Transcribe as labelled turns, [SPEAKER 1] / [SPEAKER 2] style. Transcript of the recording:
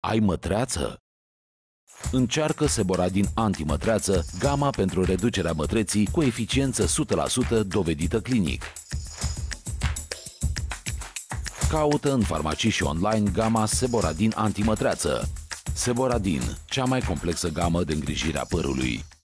[SPEAKER 1] Ai mătreață? Încearcă Seboradin antimătreață, gama pentru reducerea mătreții cu eficiență 100% dovedită clinic. Caută în farmacii și online gama Seboradin antimătreață. Seboradin, cea mai complexă gamă de îngrijire a părului.